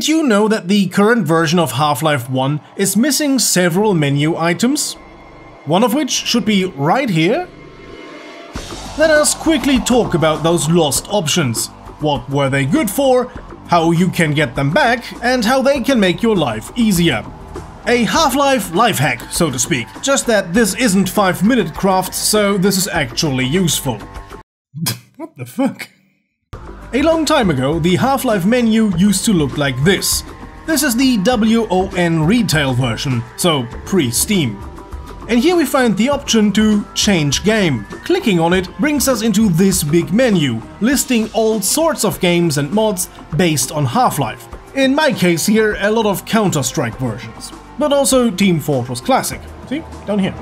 Did you know that the current version of Half-Life 1 is missing several menu items? One of which should be right here? Let us quickly talk about those lost options. What were they good for, how you can get them back, and how they can make your life easier. A Half-Life life hack, so to speak. Just that this isn't 5 minute crafts, so this is actually useful. what the fuck? A long time ago, the Half-Life menu used to look like this. This is the WON retail version, so pre-Steam. And here we find the option to change game. Clicking on it brings us into this big menu, listing all sorts of games and mods based on Half-Life. In my case here, a lot of Counter-Strike versions, but also Team Fortress Classic. See, down here.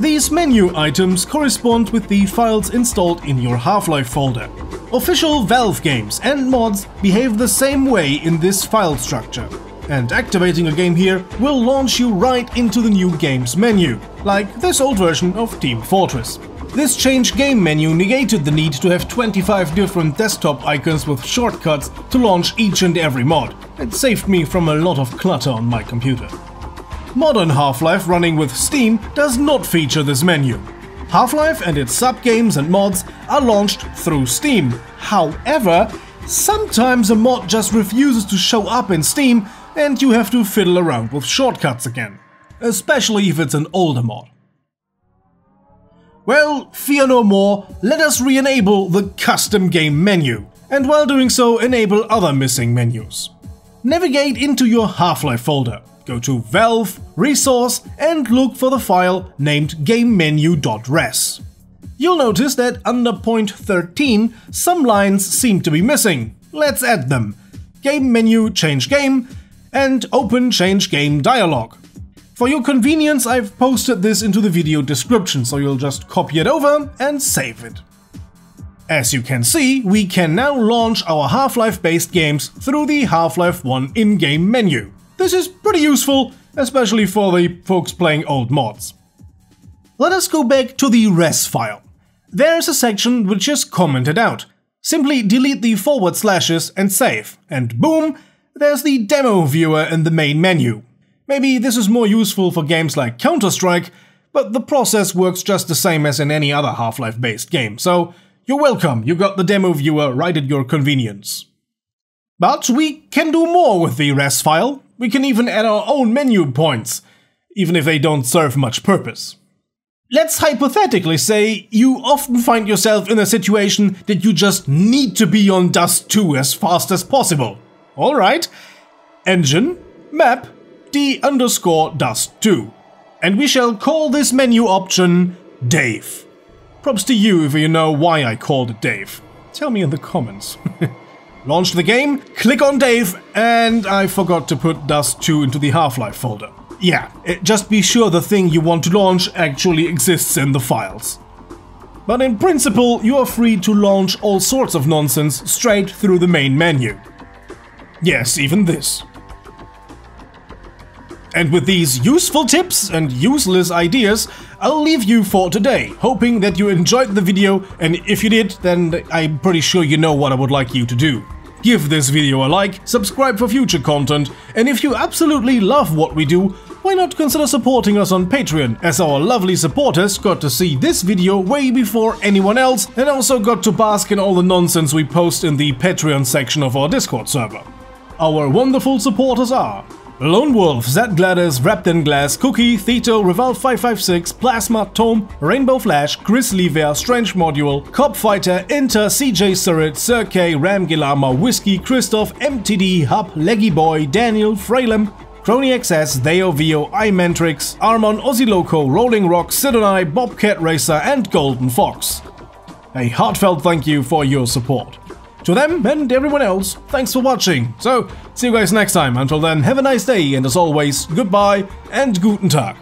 These menu items correspond with the files installed in your Half-Life folder. Official Valve games and mods behave the same way in this file structure. And activating a game here will launch you right into the new games menu, like this old version of Team Fortress. This change game menu negated the need to have 25 different desktop icons with shortcuts to launch each and every mod. It saved me from a lot of clutter on my computer. Modern Half-Life running with Steam does not feature this menu. Half-Life and its sub-games and mods are launched through Steam. However, sometimes a mod just refuses to show up in Steam and you have to fiddle around with shortcuts again. Especially if it's an older mod. Well, fear no more, let us re-enable the custom game menu, and while doing so enable other missing menus. Navigate into your Half-Life folder. Go to Valve, Resource, and look for the file named GameMenu.res. You'll notice that under point 13, some lines seem to be missing. Let's add them. Game menu change game and open change game dialog. For your convenience, I've posted this into the video description, so you'll just copy it over and save it. As you can see, we can now launch our Half-Life based games through the Half-Life 1 in-game menu. This is pretty useful, especially for the folks playing old mods. Let us go back to the res file. There's a section which is commented out. Simply delete the forward slashes and save, and boom, there's the demo viewer in the main menu. Maybe this is more useful for games like Counter-Strike, but the process works just the same as in any other Half-Life based game, so you're welcome, you got the demo viewer right at your convenience. But we can do more with the res file. We can even add our own menu points, even if they don't serve much purpose. Let's hypothetically say you often find yourself in a situation that you just need to be on Dust 2 as fast as possible. Alright, engine, map, d underscore dust 2. And we shall call this menu option Dave. Props to you if you know why I called it Dave. Tell me in the comments. Launch the game, click on Dave, and I forgot to put Dust 2 into the Half-Life folder. Yeah, eh, just be sure the thing you want to launch actually exists in the files. But in principle, you are free to launch all sorts of nonsense straight through the main menu. Yes, even this. And with these useful tips and useless ideas, I'll leave you for today, hoping that you enjoyed the video, and if you did, then I'm pretty sure you know what I would like you to do. Give this video a like, subscribe for future content, and if you absolutely love what we do, why not consider supporting us on Patreon, as our lovely supporters got to see this video way before anyone else and also got to bask in all the nonsense we post in the Patreon section of our Discord server. Our wonderful supporters are Lone Wolf, Zed Gladys, Wrapped in Glass, Cookie, Theto, Revolt556, Plasma, Tom, Rainbow Flash, Chris Lever, Strange Module, Cop Fighter, Inter, CJ Surrit, Sir K, Ram Gilama, Whiskey, Christoph, MTD, Hub, Leggy Boy, Daniel, Fralem, Crony XS, Theovio, iMentrix, Armon, Ozzy Loco, Rolling Rock, Sidonai, Bobcat Racer, and Golden Fox. A heartfelt thank you for your support. To them and everyone else, thanks for watching. So, see you guys next time. Until then, have a nice day, and as always, goodbye and guten Tag.